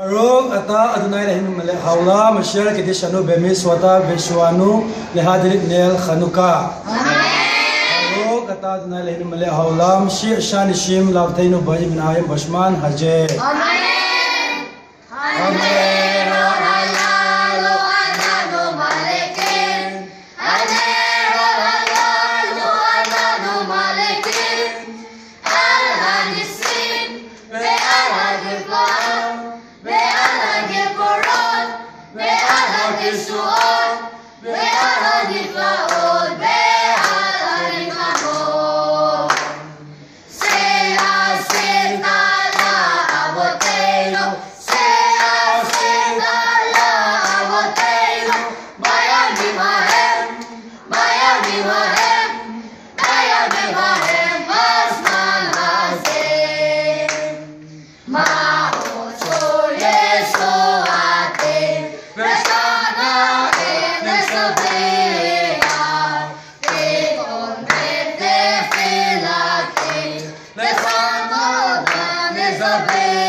Arok ata adunai lahin male haula mashar ke deshanu bemi swata beswanu lehadirit nel khanuka Arok ata adunai lahin male haula shi shan shim lavtainu baj bin ayam bashman haje Amen. Yeshua.